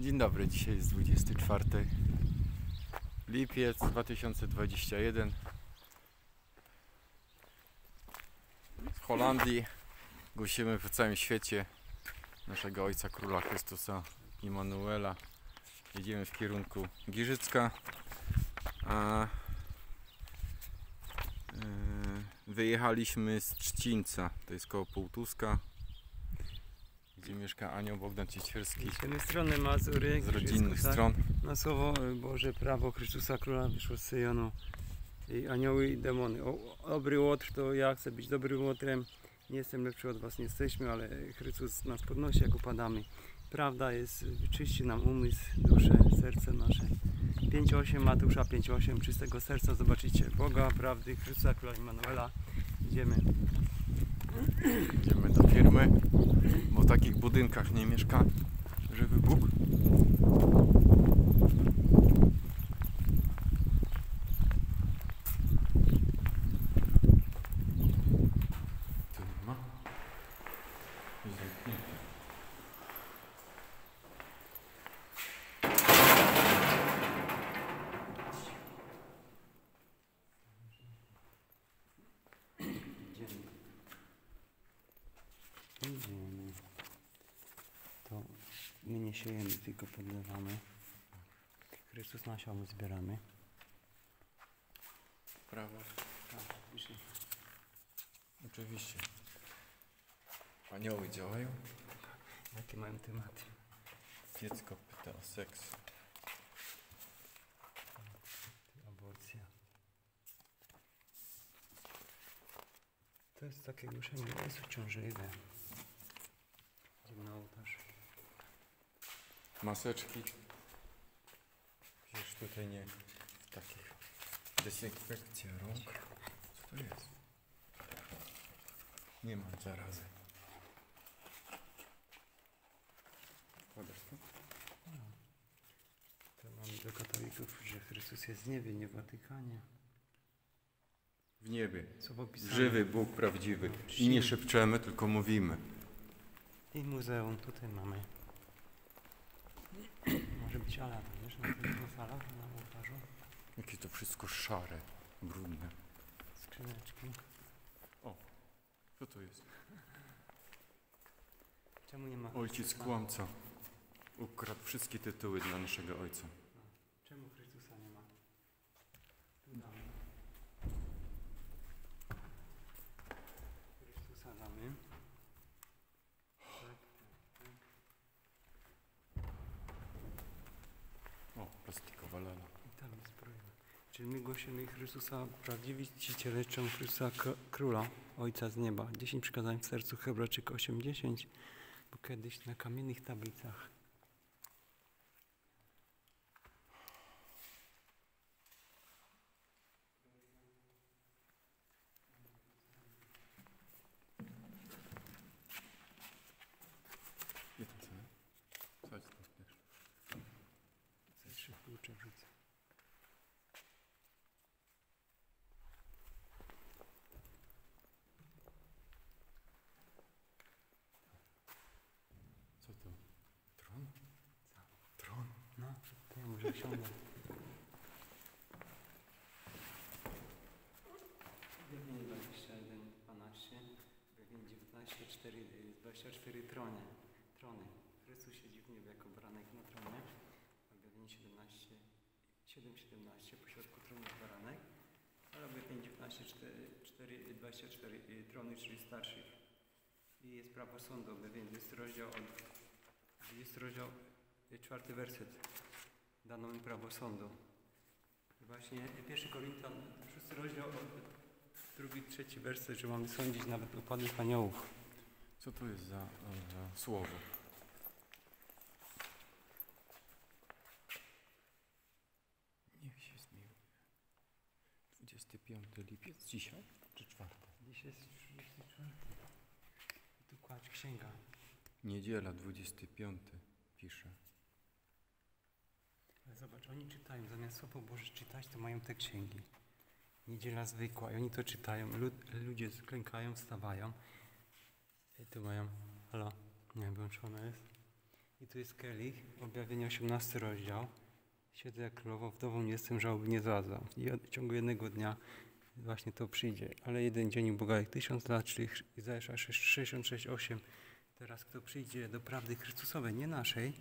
Dzień dobry, dzisiaj jest 24 lipiec 2021 z Holandii. Głosimy po całym świecie naszego Ojca Króla Chrystusa Immanuela. Jedziemy w kierunku Giżycka. A, e, wyjechaliśmy z Trzcińca, to jest koło Półtuska, gdzie mieszka Anioł Bogdan Ciecierski Z jednej strony Mazury, z rodzinnych Krzyżówka, stron. Na słowo y, Boże prawo Chrystusa Króla wyszło z Syjonu. I anioły i demony. O, dobry łotr to ja chcę być dobrym łotrem. Nie jestem lepszy od was, nie jesteśmy, ale Chrystus nas podnosi, jak upadamy. Prawda jest, wyczyści nam umysł, duszę, serce nasze. 5.8 Mateusza 5.8 czystego serca zobaczycie Boga, prawdy, Chrystusa Króla Immanuela. Idziemy. Idziemy do bo w takich budynkach nie mieszka żywy Bóg. Tu nie ma. Jest zamknięte. Idziemy. Idziemy. To my nie siejemy, tylko podlewamy. Chrystus nasioł zbieramy. Prawo. Tak, wyszli. Oczywiście. Anioły działają. Jakie mają tematy? Dziecko pyta o seks. Aborcja. To jest takie głoszenie, jest uciążliwe. Idziemy na ołtarz. Maseczki. Przecież tutaj nie w takich dezynfekcja rąk. Co to jest? Nie mam zarazy. Wkładasz to? To mamy do katolików, że Chrystus jest w niebie, nie w Watykanie. W niebie. Żywy Bóg prawdziwy. I nie szepczemy, tylko mówimy. I muzeum tutaj mamy. Może być ala, wiesz, na tych salach, na ołtarzu. Jakie to wszystko szare, brudne. Skrzyneczki. Co to jest? Czemu nie ma Ojciec kłamca. Ukradł wszystkie tytuły dla naszego ojca. Czemu Chrystusa nie ma? Tu damy. Chrystusa damy. Tak, tak, tak. O, plastikowa lala. I tam jest zbroja. Czyli my głosimy Chrystusa, prawdziwi czciciele Chrystusa Króla, Ojca z nieba. 10 przykazań w sercu Hebrajczyk 8-10, bo kiedyś na kamiennych tablicach siądę. Wymień 21, 12, wymień 19, 4, 24 tronie. Trony. Chrystus siedzi w niebie jako baranek na tronie. Objawienie 17, 7, 17, pośrodku tronu baranek. Ale objawienie 19, 4, 4, 24 y, trony, czyli starszych. I jest prawo sądu, objawienie 20 rozdział od 20 rozdział, czwarty werset. Dano mi prawo sądu. I właśnie 1 Korintian, szósty rozdział, drugi, trzeci werset, że mamy sądzić nawet upadłych aniołów. Co to jest za, za słowo? Niech się zmiłuje. 25 lipiec dzisiaj czy czwarty? Dziś jest 34. I tu kładź księga. Niedziela 25 pisze. Zobacz, oni czytają, zamiast Słowo Boże czytać, to mają te księgi. Niedziela zwykła i oni to czytają. Lud, ludzie klękają, wstawają. I tu mają, halo, nie, wyłączone jest. I tu jest Kelich, objawienie 18 rozdział. Siedzę jak królowo, wdową jestem, żałoby nie zadzam. I w ciągu jednego dnia właśnie to przyjdzie. Ale jeden dzień u Boga jak tysiąc lat, czyli Izajasza 66,8. Teraz kto przyjdzie do prawdy Chrystusowej, nie naszej,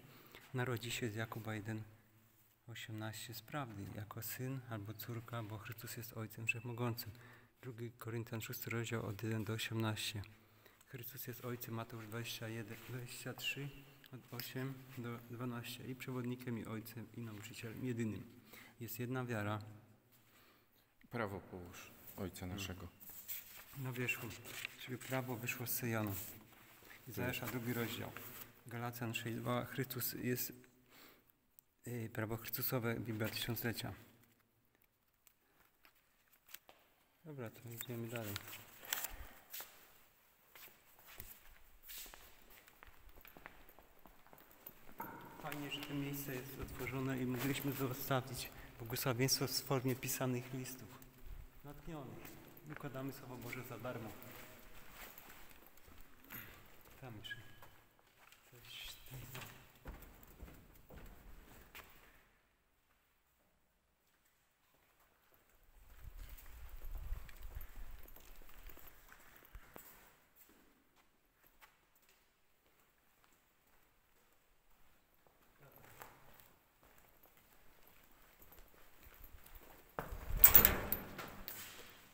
narodzi się z Jakuba 1, 18 z prawdy, jako syn albo córka, bo Chrystus jest Ojcem Wszechmogącym. 2 Koryntian 6 rozdział od 1 do 18. Chrystus jest Ojcem, Mateusz 21, 23, od 8 do 12 i przewodnikiem i Ojcem i nauczycielem jedynym. Jest jedna wiara Prawo połóż Ojca naszego. na wierzchu, czyli prawo wyszło z Syjanu. Izajasza drugi rozdział. Galacjan 6.2. Chrystus jest prawo Chrystusowe, Biblia Tysiąclecia. Dobra, to idziemy dalej. Fajnie, że to miejsce jest otworzone i mogliśmy zostawić błogosławieństwo w formie pisanych listów. Natchnionych. Wykładamy Słowo Boże za darmo. Tam jeszcze. Coś tutaj.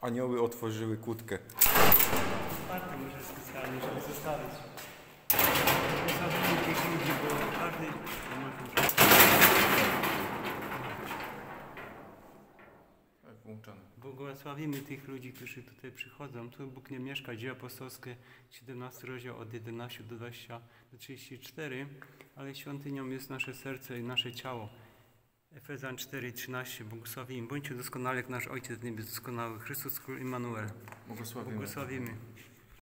Anioły otworzyły kłódkę. Otwarte może specjalnie, żeby zostawić. Zostawić tych ludzi, bo każdy... Tak, włączone. Błogosławimy tych ludzi, którzy tutaj przychodzą. Tu Bóg nie mieszka. Dzieje apostolskie, 17 rozdział od 11 do 20 do 34, ale świątynią jest nasze serce i nasze ciało. Efezjan 4:13 Błogosławimy. Bądźcie doskonali jak nasz Ojciec w niebie doskonały. Chrystus Król Immanuel. Błogosławimy. Błogosławimy.